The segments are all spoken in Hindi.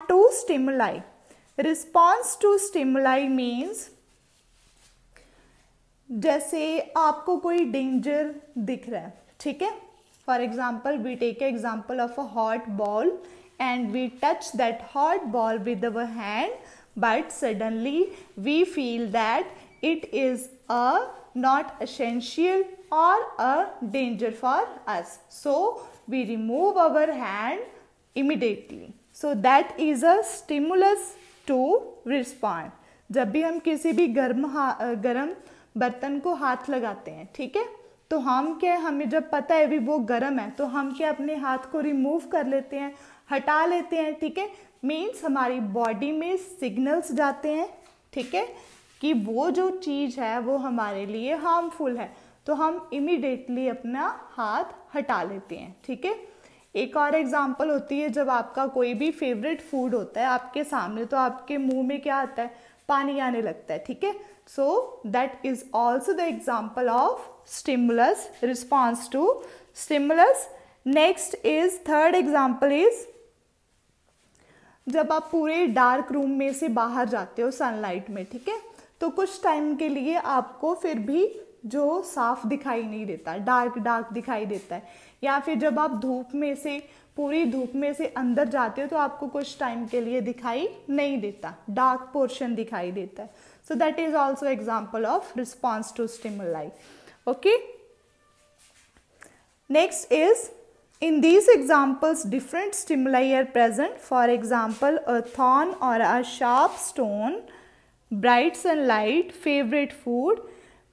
To stimuli response to stimuli means जैसे आपको कोई डेंजर दिख रहा है, ठीक है? For example we take example of a hot ball and we touch that hot ball with our hand but suddenly we feel that it is a not essential और a danger for us so we remove our hand immediately So that is a stimulus to respond जब भी हम किसी भी गर्म गर्म बर्तन को हाथ लगाते हैं, ठीक है? तो हम क्या हमें जब पता है भी वो गर्म है तो हम क्या अपने हाथ को रिमूव कर लेते हैं, हटा लेते हैं, ठीक है? मीन्स हमारी बॉडी में सिग्नल्स जाते हैं, ठीक है? कि वो जो चीज़ है, वो हमारे लिए हार्मफुल है। तो हम इमिडिएटली अपना हाथ हटा लेते हैं, ठीक है? एक और एग्जांपल होती है, जब आपका कोई भी फेवरेट फ़ूड होता है, आपके सामने तो आपके मुँह में क्या आता है? पानी आने लगता है, ठीक है? So that is also the example of stimulus response to stimulus next is third example is जब आप पूरे डार्क रूम में से बाहर जाते हो सनलाइट में, ठीक है? तो कुछ टाइम के लिए आपको फिर भी जो साफ़ दिखाई नहीं देता डार्क डार्क दिखाई देता है। या फिर जब आप धूप में से, पूरी धूप में से अंदर जाते हो तो आपको कुछ टाइम के लिए दिखाई नहीं देता डार्क पोर्शन दिखाई देता है। So that is also example of response to stimuli okay next is in these examples, different stimuli are present. For example, a thorn or a sharp stone bright sunlight favourite food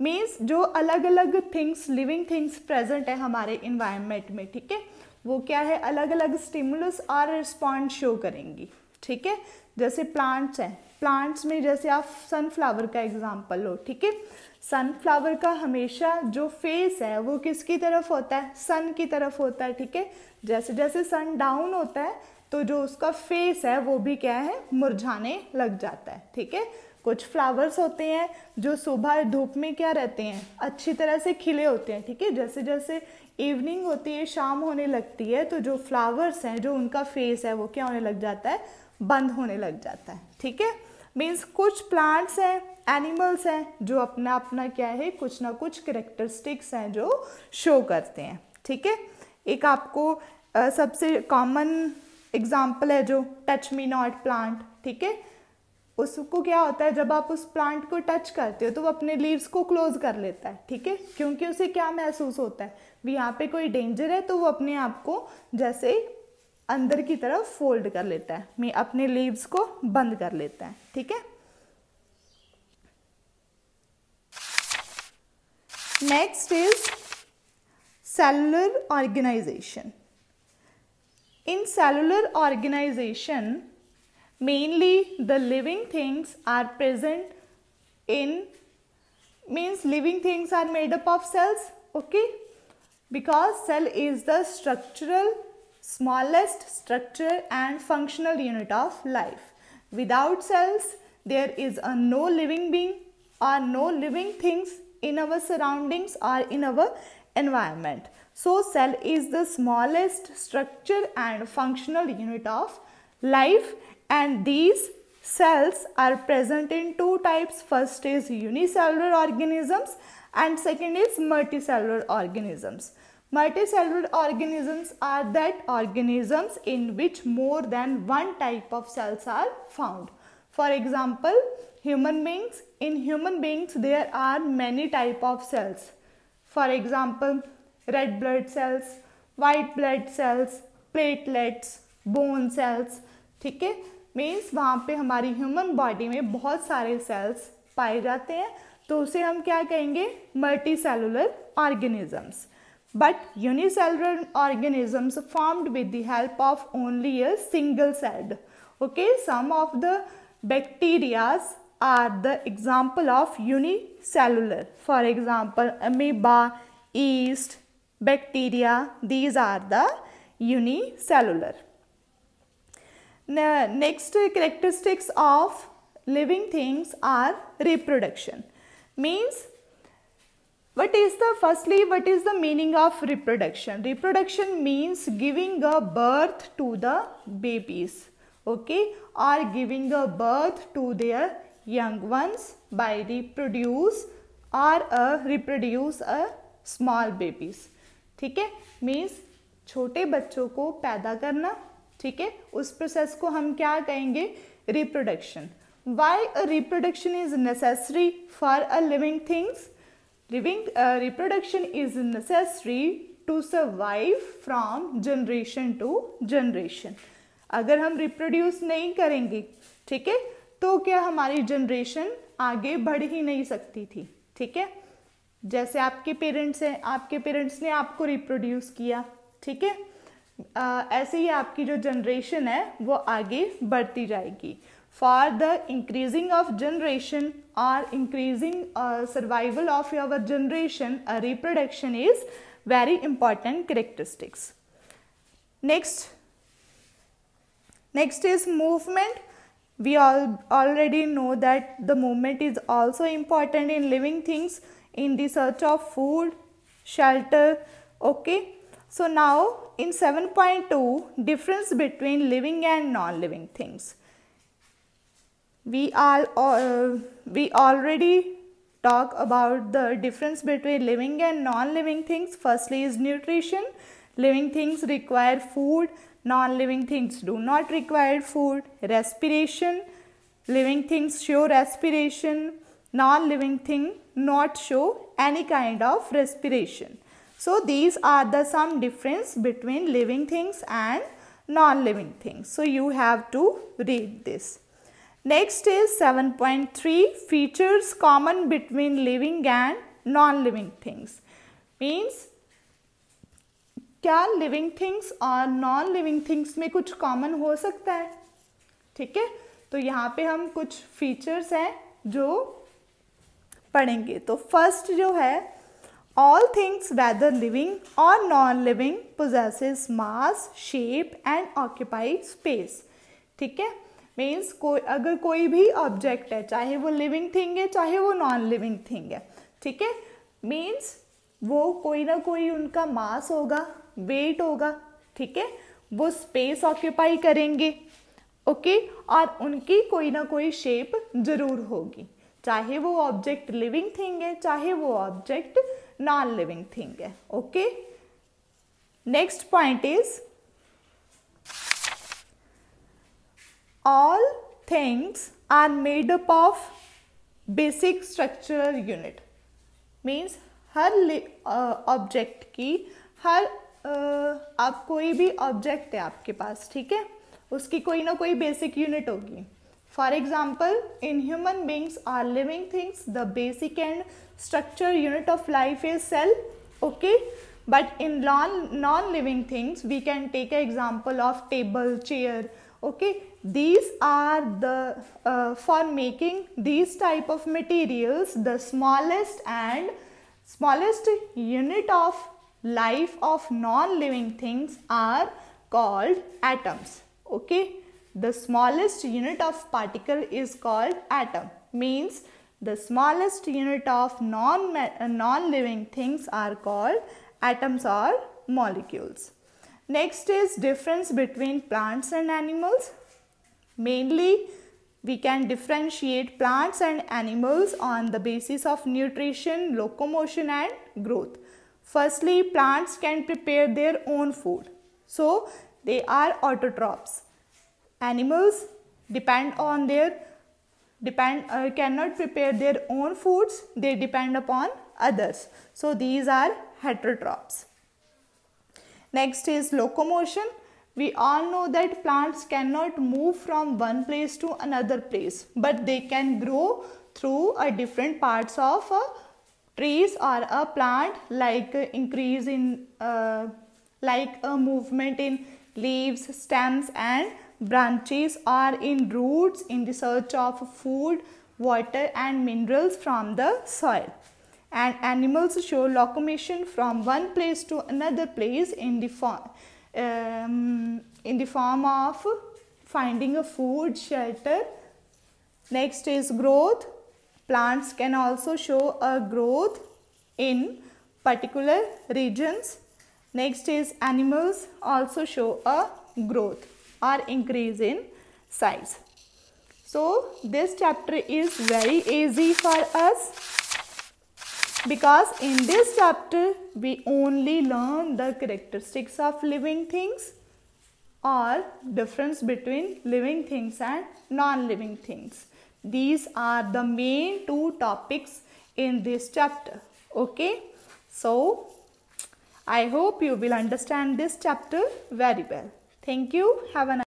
means जो अलग अलग थिंग्स लिविंग थिंग्स प्रेजेंट है हमारे इन्वायरमेंट में, ठीक है? वो क्या है? अलग अलग स्टिमुलस और रिस्पॉन्ड शो करेंगी, ठीक है? जैसे प्लांट्स हैं। प्लांट्स में जैसे आप सनफ्लावर का एग्ज़ाम्पल लो, ठीक है? सनफ्लावर का हमेशा जो फेस है, वो किसकी तरफ़ होता है? सन की तरफ़ होता है, ठीक है? जैसे जैसे सन डाउन होता है तो जो उसका फेस है, वो भी क्या है? मुरझाने लग जाता है, ठीक है? कुछ फ्लावर्स होते हैं, जो सुबह धूप में क्या रहते हैं? अच्छी तरह से खिले होते हैं, ठीक है? जैसे जैसे इवनिंग होती है, शाम होने लगती है तो जो फ्लावर्स हैं, जो उनका फेस है, वो क्या होने लग जाता है? बंद होने लग जाता है, ठीक है? मीन्स कुछ प्लांट्स हैं एनिमल्स हैं, जो अपना अपना क्या है, कुछ ना कुछ करेक्टरिस्टिक्स हैं, जो शो करते हैं, ठीक है? एक आपको सबसे कॉमन एग्ज़ाम्पल है जो टच मी नॉट प्लांट ठीक है? उसको क्या होता है, जब आप उस प्लांट को टच करते हो तो वो अपने लीव्स को क्लोज कर लेता है, ठीक है? क्योंकि उसे क्या महसूस होता है? भी यहाँ पे कोई डेंजर है तो वो अपने आप को जैसे अंदर की तरफ़ फोल्ड कर लेता है, मैं अपने लीव्स को बंद कर लेता है, ठीक है? Next is cellular organisation In cellular organization, mainly the living things are present in means living things are made up of cells okay? Because cell is the structural smallest structure and functional unit of life. Without cells there is a no living being or no living things in our surroundings or in our environment. So cell is the smallest structure and functional unit of life and these cells are present in two types. First is unicellular organisms and second is multicellular organisms. Multicellular organisms are that organisms in which more than one type of cells are found. For example human beings. In human beings there are many type of cells for example, red blood cells, white blood cells, platelets, bone cells, ठीक है? मीन्स वहाँ पे हमारी ह्यूमन बॉडी में बहुत सारे सेल्स पाए जाते हैं। तो उसे हम क्या कहेंगे? Multicellular organisms but unicellular organisms formed with the help of only a single celled okay some of the bacterias are the example of unicellular. For example, amoeba, yeast, bacteria, these are the unicellular. Now, next characteristics of living things are reproduction. Means, what is the, firstly, what is the meaning of reproduction? Reproduction means giving a birth to the babies, okay, or giving a birth to their young ones by reproduce or a reproduce a small babies. ठीक है? मीन्स छोटे बच्चों को पैदा करना, ठीक है? उस प्रोसेस को हम क्या कहेंगे? Reproduction why a reproduction is necessary for a living things living reproduction is necessary to survive from generation to generation अगर हम रिप्रोड्यूस नहीं करेंगे, ठीक है? तो क्या हमारी जनरेशन आगे बढ़ ही नहीं सकती थी? ठीक है? जैसे आपके पेरेंट्स हैं, आपके पेरेंट्स ने आपको रिप्रोड्यूस किया, ठीक है? ऐसे ही आपकी जो जनरेशन है, वो आगे बढ़ती जाएगी। For the increasing of generation और increasing survival of your generation reproduction is very important characteristics next next is movement we all already know that the movement is also important in living things in the search of food shelter okay? So now in 7.2 difference between living and non-living things. We all uh, we already talk about the difference between living and non-living things. Firstly is nutrition. Living things require food non-living things. Do not require food. Respiration living things show respiration. Non-living thing not show any kind of respiration. So these are the some difference between living things and non-living things. So you have to read this. Next is 7.3 features common between living and non-living things. Means क्या लिविंग थिंग्स और नॉन लिविंग थिंग्स में कुछ कॉमन हो सकता है? ठीक है? तो यहाँ पे हम कुछ फीचर्स हैं जो पढ़ेंगे। तो फ़र्स्ट जो है ऑल थिंग्स वेदर लिविंग और non living possesses mass shape and occupy space ठीक है? मीन्स कोई, अगर कोई भी ऑब्जेक्ट है, चाहे वो लिविंग थिंग है, चाहे वो नॉन लिविंग थिंग है। ठीक है? मीन्स वो कोई ना कोई उनका मास होगा। वेट होगा ठीक है? वो स्पेस ऑक्यूपाई करेंगे ओके और उनकी कोई ना कोई शेप ज़रूर होगी। चाहे वो ऑब्जेक्ट लिविंग थिंग है चाहे वो ऑब्जेक्ट नॉन लिविंग थिंग है okay next point is all things are made up of basic structural unit means her object uh, की हर आप कोई भी ऑब्जेक्ट है आपके पास ठीक है? उसकी कोई ना कोई बेसिक यूनिट होगी। For example in human beings are living things the basic and structure unit of life is cell okay but in non non living things we can take a example of table chair these are the uh, for making these type of materials the smallest and smallest unit of life of non-living things are called atoms. Okay. The smallest unit of particle is called atom. Means the smallest unit of non, non-living things are called atoms or molecules. Next is difference between plants and animals. Mainly we can differentiate plants and animals on the basis of nutrition, locomotion and growth. Firstly, plants can prepare their own food. So, they are autotrophs. Animals depend on their depend uh, cannot prepare their own foods they depend upon others so these are heterotrophs next is locomotion we all know that plants cannot move from one place to another place but they can grow through a different parts of a trees or a plant like increase in uh, like a movement in leaves stems and branches or in roots in the search of food water and minerals from the soil. And animals show locomotion from one place to another place in the form um, in the form of finding a food shelter. Next is growth Plants can also show a growth in particular regions. Next is animals also show a growth or increase in size. So this chapter is very easy for us because in this chapter we only learn the characteristics of living things or difference between living things and non-living things. These are the main two topics in this chapter. Okay. So, I hope you will understand this chapter very well. Thank you. Have a